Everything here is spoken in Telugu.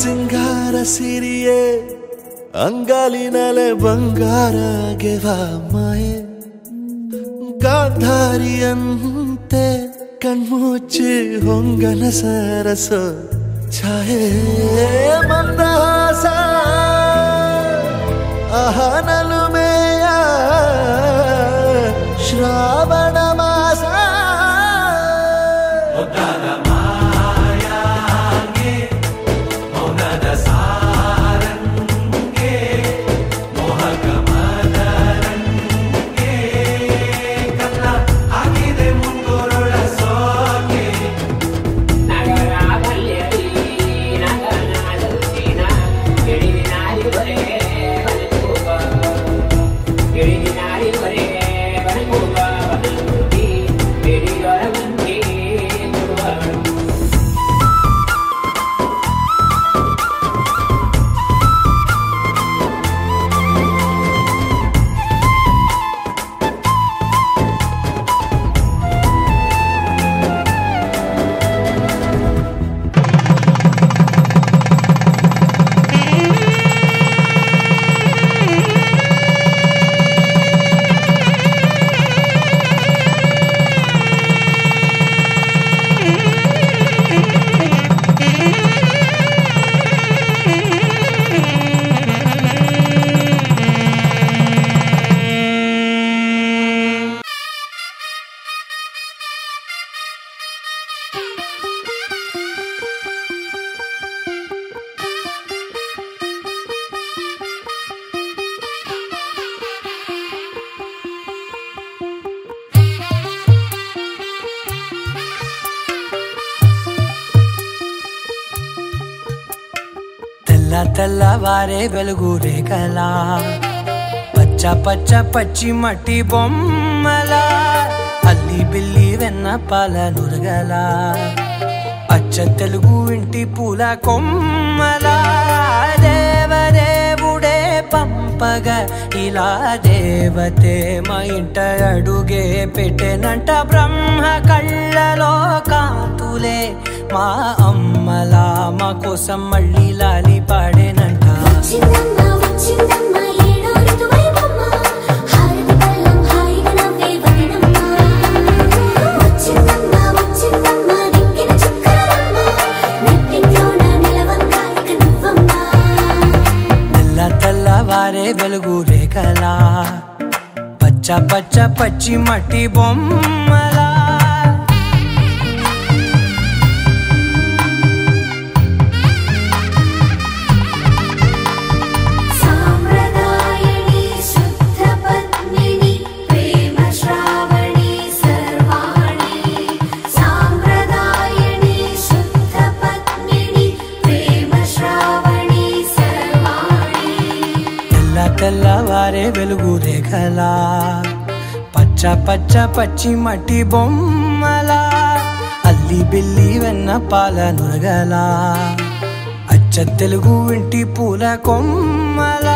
ಸಿಂಗಾರ ಸಿರಿಯೇ ಅಂಗಾಲಿನಲೆ ಬಂಗಾರ ಗೆವ ಮಾಯೆ ಗಾಂಧಾರಿಯಂತೆ ಕಣ್ಮುಚ್ಚಿ ಹೊಂಗನ ಸರಸ ಛಾಯೆ ಮಂದಹಾಸ తెల్ల తెల్లవారే వెలుగు రేఖలా. పచ్చ పచ్చ పచ్చి మట్టి బొమ్మలా. అల్లి బిల్లి వెన్న పాల నురగలా. అచ్చ తెలుగు ఇంటి పూల కొమ్మలా. పంపగా ఇలా దేవతే మా ఇంట అడుగే పెట్టెనంట బ్రహ్మ కళ్ళలో కాంతులే. మా అమ్మలా మా కోసం మళ్ళీ లాలి పాడేనంట వెలుగు రేఖలా. పచ్చ పచ్చ పచ్చి మట్టి బొమ్మలా. తెల్లవారే వెలుగు రేఖలా. పచ్చ పచ్చ పచ్చి మట్టి బొమ్మలా. అల్లి బిల్లి వెన్న పాల నురగలా. అచ్చ తెలుగు ఇంటి పూల కొమ్మల.